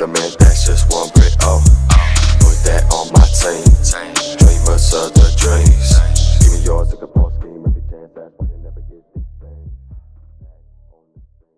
The man, that's just one brick. Oh, put that on my team. Dreamers of the dreams.